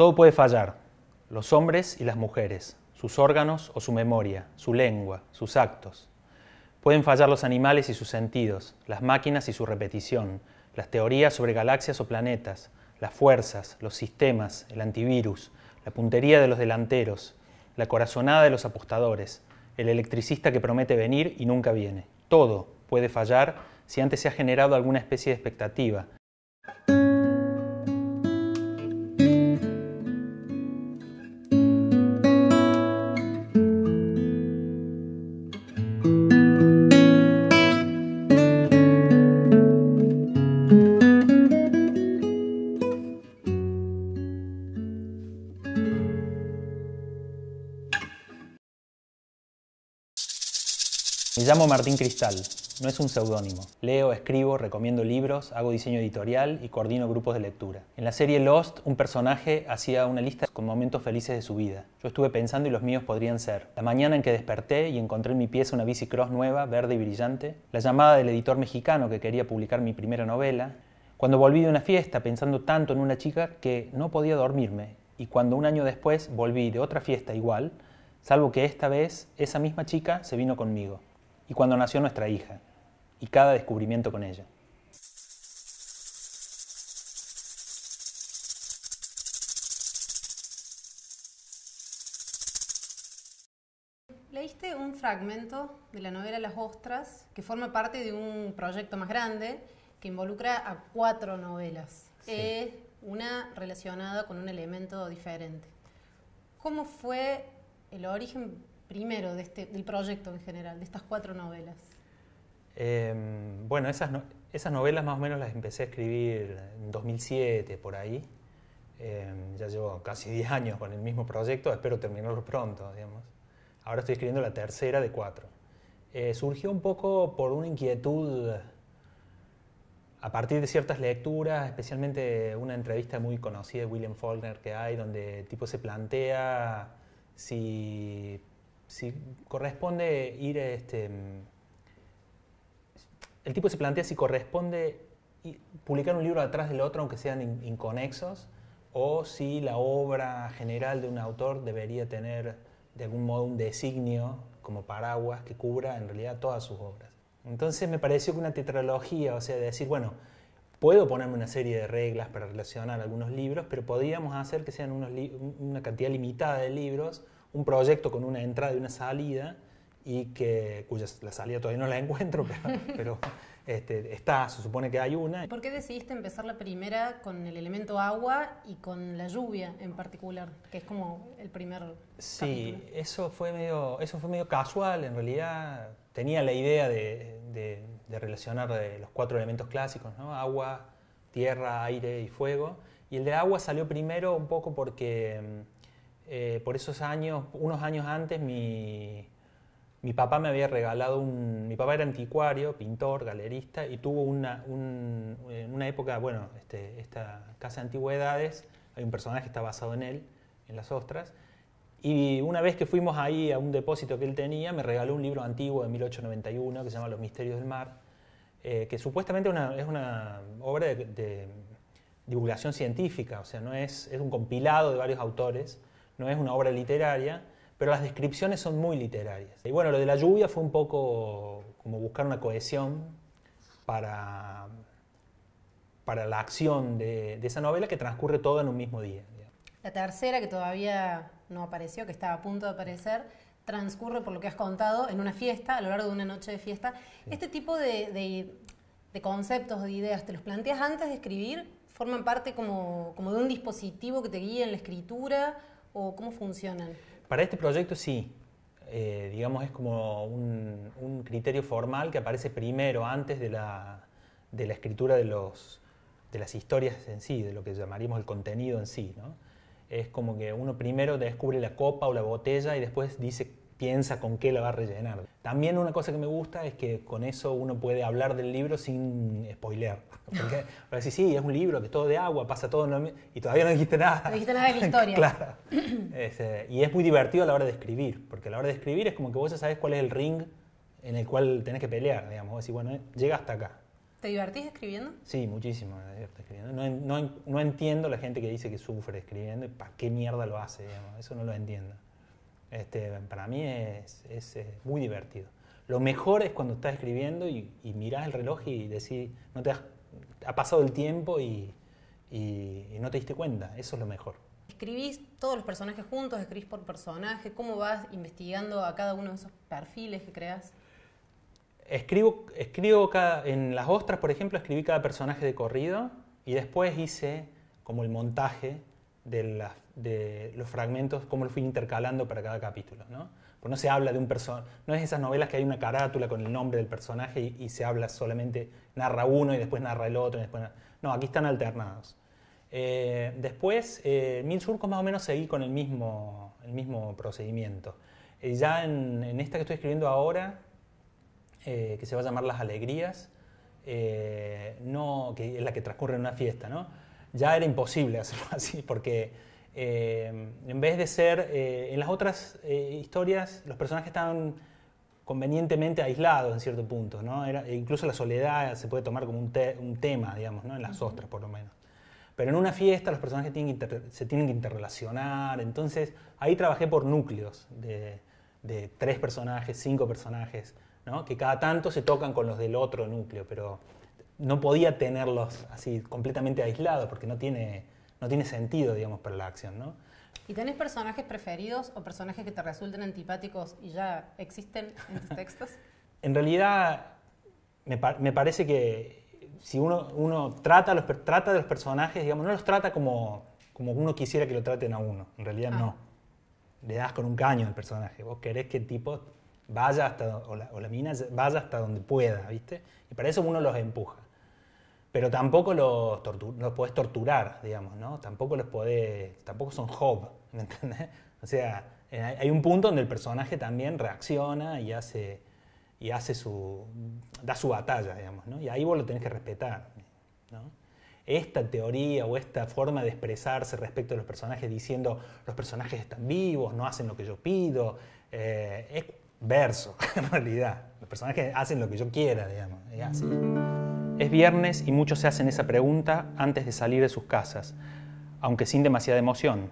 Todo puede fallar, los hombres y las mujeres, sus órganos o su memoria, su lengua, sus actos. Pueden fallar los animales y sus sentidos, las máquinas y su repetición, las teorías sobre galaxias o planetas, las fuerzas, los sistemas, el antivirus, la puntería de los delanteros, la corazonada de los apostadores, el electricista que promete venir y nunca viene. Todo puede fallar si antes se ha generado alguna especie de expectativa. Llamo Martín Cristal, no es un seudónimo. Leo, escribo, recomiendo libros, hago diseño editorial y coordino grupos de lectura. En la serie Lost, un personaje hacía una lista con momentos felices de su vida. Yo estuve pensando y los míos podrían ser la mañana en que desperté y encontré en mi pieza una bici cross nueva, verde y brillante, la llamada del editor mexicano que quería publicar mi primera novela, cuando volví de una fiesta pensando tanto en una chica que no podía dormirme y cuando un año después volví de otra fiesta igual, salvo que esta vez esa misma chica se vino conmigo y cuando nació nuestra hija, y cada descubrimiento con ella. Leíste un fragmento de la novela Las Ostras que forma parte de un proyecto más grande que involucra a cuatro novelas, Sí. eh, una relacionada con un elemento diferente. ¿Cómo fue el origen primero de este, del proyecto en general, de estas cuatro novelas? Em, bueno, esas, esas novelas más o menos las empecé a escribir en 2007, por ahí. Em, ya llevo casi 10 años con el mismo proyecto, espero terminarlo pronto, digamos. Ahora estoy escribiendo la tercera de cuatro. Eh, surgió un poco por una inquietud a partir de ciertas lecturas, especialmente una entrevista muy conocida de William Faulkner que hay, donde tipo se plantea si, si corresponde ir este, el tipo se plantea si corresponde publicar un libro atrás del otro, aunque sean in- inconexos, o si la obra general de un autor debería tener de algún modo un designio como paraguas que cubra en realidad todas sus obras. Entonces me pareció que una tetralogía, o sea, de decir, bueno, puedo ponerme una serie de reglas para relacionar algunos libros, pero podríamos hacer que sean una cantidad limitada de libros, un proyecto con una entrada y una salida, y que, cuya la salida todavía no la encuentro, pero, pero, este, está, se supone que hay una. ¿Por qué decidiste empezar la primera con el elemento agua y con la lluvia en particular, que es como el primer Sí, capítulo? eso fue, medio, eso fue medio casual, en realidad tenía la idea de, de- de relacionar eh, los cuatro elementos clásicos, ¿no? agua, tierra, aire y fuego, y el de agua salió primero un poco porque mm, eh, por esos años, unos años antes, mi, mi papá me había regalado un... Mi papá era anticuario, pintor, galerista, y tuvo una, un- en una época, bueno, este, esta casa de antigüedades, hay un personaje que está basado en él, en las ostras, y una vez que fuimos ahí a un depósito que él tenía, me regaló un libro antiguo de 1891 que se llama Los Misterios del Mar, eh, que supuestamente una- es una obra de, de divulgación científica, o sea, no es, es un compilado de varios autores, no es una obra literaria, pero las descripciones son muy literarias. Y bueno, lo de la lluvia fue un poco como buscar una cohesión para, para la acción de, de esa novela que transcurre todo en un mismo día. La tercera, que todavía no apareció, que estaba a punto de aparecer, transcurre, por lo que has contado, en una fiesta, a lo largo de una noche de fiesta. Este tipo de, de- de conceptos, de ideas, ¿te los planteas antes de escribir? ¿Forman parte como, como de un dispositivo que te guía en la escritura? ¿O cómo funcionan? Para este proyecto sí, Eh, digamos es como un, criterio formal que aparece primero, antes de la, de la escritura de, los, de las historias en sí, de lo que llamaríamos el contenido en sí. ¿no? Es como que uno primero descubre la copa o la botella y después dice, piensa con qué la va a rellenar. También una cosa que me gusta es que con eso uno puede hablar del libro sin spoilear. Porque va a decir, sí, es un libro que todo de agua, pasa todo en lo mi-", y todavía no dijiste nada. No dijiste nada de la historia. claro. Es, eh, y es muy divertido a la hora de escribir, porque a la hora de escribir es como que vos ya sabes cuál es el ring en el cual tenés que pelear, digamos. Vos decís, bueno, eh, llega hasta acá. ¿Te divertís escribiendo? Sí, muchísimo me divierto escribiendo. No, no no entiendo la gente que dice que sufre escribiendo y para qué mierda lo hace, digamos. Eso no lo entiendo. Este, para mí es, es, eh, muy divertido. Lo mejor es cuando estás escribiendo y, y mirás el reloj y decís, no te has- ha pasado el tiempo y, y- y no te diste cuenta. Eso es lo mejor. ¿Escribís todos los personajes juntos? ¿Escribís por personaje? ¿Cómo vas investigando a cada uno de esos perfiles que creas? Escribo, escribo cada, en las ostras, por ejemplo, escribí cada personaje de corrido y después hice como el montaje de, los fragmentos, cómo lo fui intercalando para cada capítulo. ¿no? Pues no se habla de un personaje, no es esas novelas que hay una carátula con el nombre del personaje y, se habla solamente, narra uno y después narra el otro. Y después narra- no, aquí están alternados. Eh, después, eh, Mil Surcos más o menos seguí con el mismo, el mismo procedimiento. Eh, ya en, en esta que estoy escribiendo ahora, que se va a llamar Las Alegrías, no, que es la que transcurre en una fiesta, ¿no? Ya era imposible hacerlo así, porque eh, en vez de ser, eh, en las otras eh, historias, los personajes estaban convenientemente aislados en cierto punto, ¿no? Era, e incluso la soledad se puede tomar como un, te- un tema, digamos, ¿no? En las ostras, por lo menos. Pero en una fiesta los personajes tienen que se tienen que interrelacionar, entonces ahí trabajé por núcleos de, de tres personajes, cinco personajes, ¿no? que cada tanto se tocan con los del otro núcleo, pero no podía tenerlos así completamente aislados porque no tiene, no tiene sentido, digamos, para la acción. ¿no? ¿Y tenés personajes preferidos o personajes que te resulten antipáticos y ya existen en tus textos? En realidad, me, pa- me parece que si uno, uno trata, a los, trata de los personajes, digamos, no los trata como, como uno quisiera que lo traten a uno. En realidad, Ah. no. Le das con un caño al personaje. Vos querés que el tipo vaya hasta, o la, o la mina vaya hasta donde pueda, ¿viste? Y para eso uno los empuja. Pero tampoco los, los podés torturar, digamos, ¿no? Tampoco los podés, tampoco son Job, ¿me entendés? O sea, eh, hay un punto donde el personaje también reacciona y hace, y hace su, da su batalla, digamos, ¿no? Y ahí vos lo tenés que respetar, ¿no? Esta teoría o esta forma de expresarse respecto a los personajes diciendo los personajes están vivos, no hacen lo que yo pido, eh, es verso, en realidad. Los personajes hacen lo que yo quiera, digamos, es así. Es viernes y muchos se hacen esa pregunta antes de salir de sus casas, aunque sin demasiada emoción.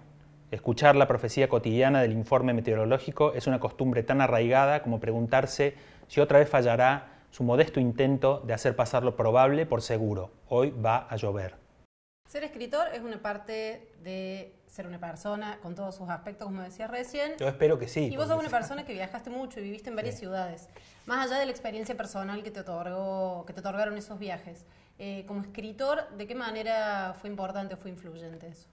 Escuchar la profecía cotidiana del informe meteorológico es una costumbre tan arraigada como preguntarse si otra vez fallará su modesto intento de hacer pasar lo probable por seguro. Hoy va a llover. Ser escritor es una parte de ser una persona con todos sus aspectos, como decías recién. Yo espero que sí. Y vos sos una persona que viajaste mucho y viviste en varias Sí. ciudades. Más allá de la experiencia personal que te, otorgó, que te otorgaron esos viajes, eh, como escritor, ¿de qué manera fue importante o fue influyente eso?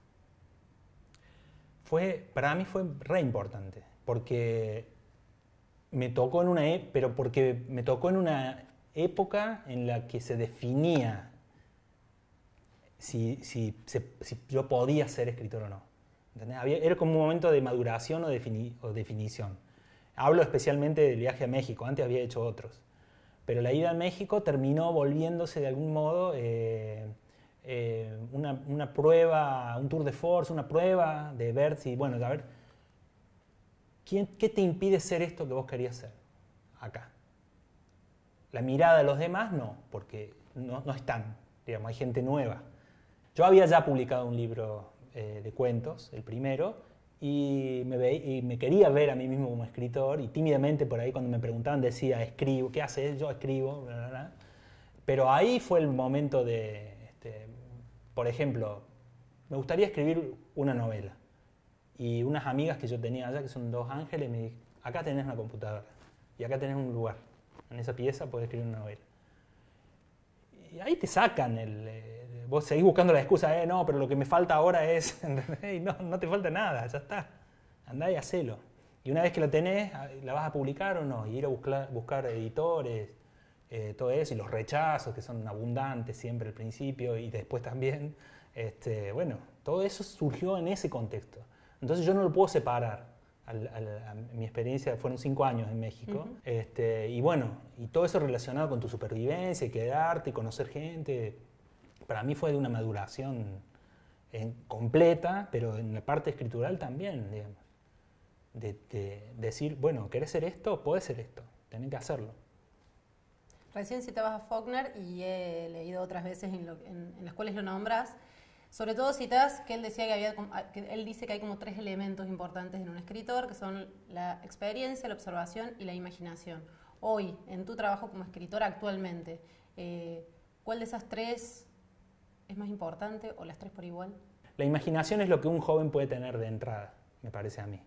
Fue, para mí fue re importante, porque me tocó en una, e- pero porque me tocó en una época en la que se definía si, si, yo podía ser escritor o no. Había- era como un momento de maduración o definición. Hablo especialmente del viaje a México, antes había hecho otros. Pero la ida a México terminó volviéndose de algún modo eh, eh, una, una prueba, un tour de force, una prueba de ver si, bueno, a ver, ¿quién, ¿qué te impide ser esto que vos querías ser acá? La mirada de los demás no, porque no, no están, digamos, hay gente nueva. Yo había ya publicado un libro eh, de cuentos, el primero, y me, quería ver a mí mismo como escritor, y tímidamente por ahí cuando me preguntaban decía, escribo, ¿qué haces? Yo escribo, bla, bla, bla. Pero ahí fue el momento de, este, por ejemplo, me gustaría escribir una novela. Y unas amigas que yo tenía allá, que son dos ángeles, me dijeron, acá tenés una computadora y acá tenés un lugar. En esa pieza podés escribir una novela. Ahí te sacan el... eh, vos seguís buscando la excusa, eh, no, pero lo que me falta ahora es... no, no te falta nada, ya está. Andá y hacelo. Y una vez que la tenés, ah, ¿la vas a publicar o no? Y ir a buscar, buscar editores, eh, todo eso, y los rechazos que son abundantes siempre al principio y después también. Este, bueno, todo eso surgió en ese contexto. Entonces yo no lo puedo separar. A mi experiencia fueron cinco años en México. Este, y bueno, y todo eso relacionado con tu supervivencia, y quedarte y conocer gente, para mí fue de una maduración en- completa, pero en la parte escritural también, digamos. De, de decir, bueno, ¿querés ser esto? Podés ser esto, tenés que hacerlo. Recién citabas a Faulkner y he leído otras veces en, las cuales lo nombras. Sobre todo citas que él decía que había, que él dice que hay como tres elementos importantes en un escritor, que son la experiencia, la observación y la imaginación. Hoy, en tu trabajo como escritor actualmente, eh, ¿cuál de esas tres es más importante o las tres por igual? La imaginación es lo que un joven puede tener de entrada, me parece a mí.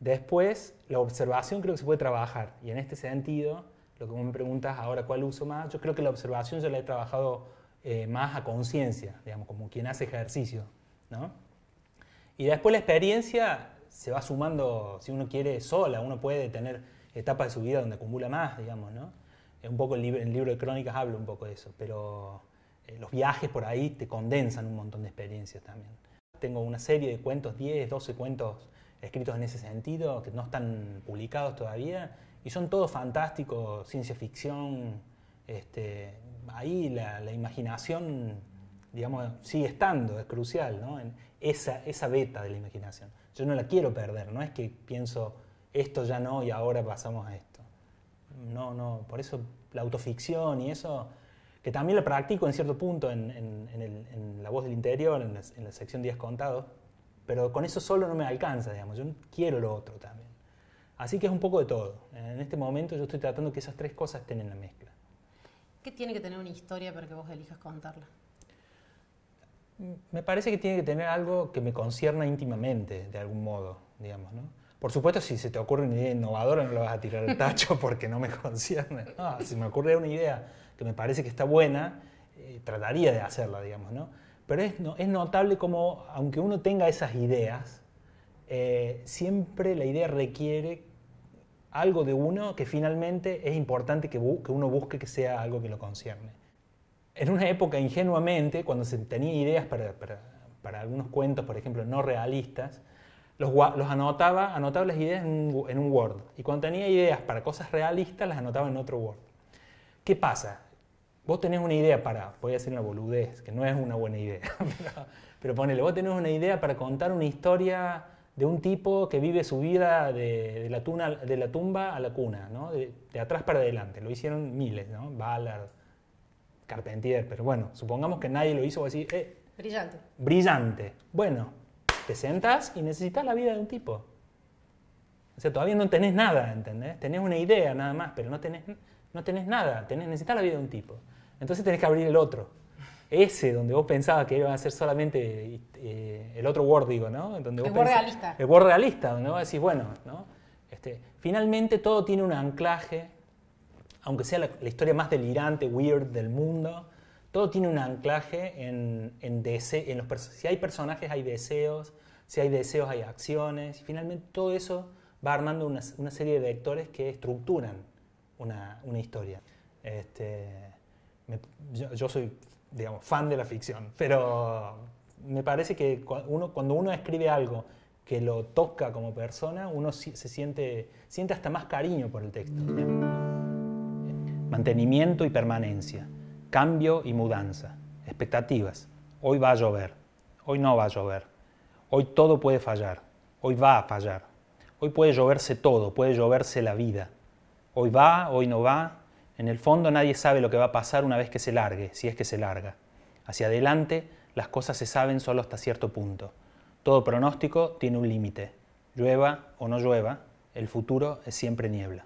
Después, la observación creo que se puede trabajar y en este sentido lo que me preguntas ahora cuál uso más, yo creo que la observación yo la he trabajado eh, más a conciencia, digamos, como quien hace ejercicio, ¿no? Y después la experiencia se va sumando, si uno quiere, sola, uno puede tener etapas de su vida donde acumula más, digamos, ¿no? Un poco el libro, el libro de crónicas habla un poco de eso, pero eh, los viajes por ahí te condensan un montón de experiencias también. Tengo una serie de cuentos, 10, 12 cuentos escritos en ese sentido, que no están publicados todavía, y son todos fantásticos, ciencia ficción. Este, ahí la, imaginación, digamos, sigue estando, es crucial, ¿no? En esa, beta de la imaginación. Yo no la quiero perder, no es que pienso esto ya no y ahora pasamos a esto. No, no, por eso la autoficción y eso, que también la practico en cierto punto en, en, La Voz del Interior, en la, sección Días Contados, pero con eso solo no me alcanza, digamos, yo quiero lo otro también. Así que es un poco de todo. En este momento yo estoy tratando que esas tres cosas estén en la mezcla. ¿Qué tiene que tener una historia para que vos elijas contarla? Me parece que tiene que tener algo que me concierna íntimamente, de algún modo, digamos, ¿no? Por supuesto, si se te ocurre una idea innovadora, no la vas a tirar al tacho porque no me concierne. si me ocurre una idea que me parece que está buena, eh, trataría de hacerla, digamos, ¿no? Pero es, es notable como, aunque uno tenga esas ideas, eh, siempre la idea requiere algo de uno que finalmente es importante que, uno busque que sea algo que lo concierne. En una época ingenuamente, cuando se tenía ideas para, algunos cuentos, por ejemplo, no realistas, los, anotaba, anotaba las ideas en un, Word. Y cuando tenía ideas para cosas realistas, las anotaba en otro Word. ¿Qué pasa? Vos tenés una idea para, voy a decir una boludez, que no es una buena idea, pero, pero ponele, vos tenés una idea para contar una historia de un tipo que vive su vida de, la, de la, tumba a la cuna, ¿no? de, atrás para adelante. Lo hicieron miles, ¿no? Ballard, Carpentier, pero bueno, supongamos que nadie lo hizo así. Eh, brillante. Brillante. Bueno, te sentas y necesitas la vida de un tipo. O sea, todavía no tenés nada, ¿entendés? Tenés una idea nada más, pero no tenés, no tenés nada, tenés, necesitas la vida de un tipo. Entonces tenés que abrir el otro ese donde vos pensabas que iba a ser solamente eh, el otro Word, digo, ¿no? Donde el Word realista. El Word realista, donde vos decís, bueno, ¿no? Este, finalmente todo tiene un anclaje, aunque sea la, historia más delirante, weird del mundo, todo tiene un anclaje en, en, en los Si hay personajes, hay deseos, si hay deseos, hay acciones, y finalmente todo eso va armando una, una serie de vectores que estructuran una, una historia. Este, yo, yo, soy digamos, fan de la ficción, pero me parece que uno, cuando uno escribe algo que lo toca como persona, uno se siente, siente hasta más cariño por el texto. Mantenimiento y permanencia, cambio y mudanza, expectativas. Hoy va a llover, hoy no va a llover, hoy todo puede fallar, hoy va a fallar, hoy puede lloverse todo, puede lloverse la vida, hoy va, hoy no va, en el fondo nadie sabe lo que va a pasar una vez que se largue, si es que se larga. Hacia adelante las cosas se saben solo hasta cierto punto. Todo pronóstico tiene un límite. Llueva o no llueva, el futuro es siempre niebla.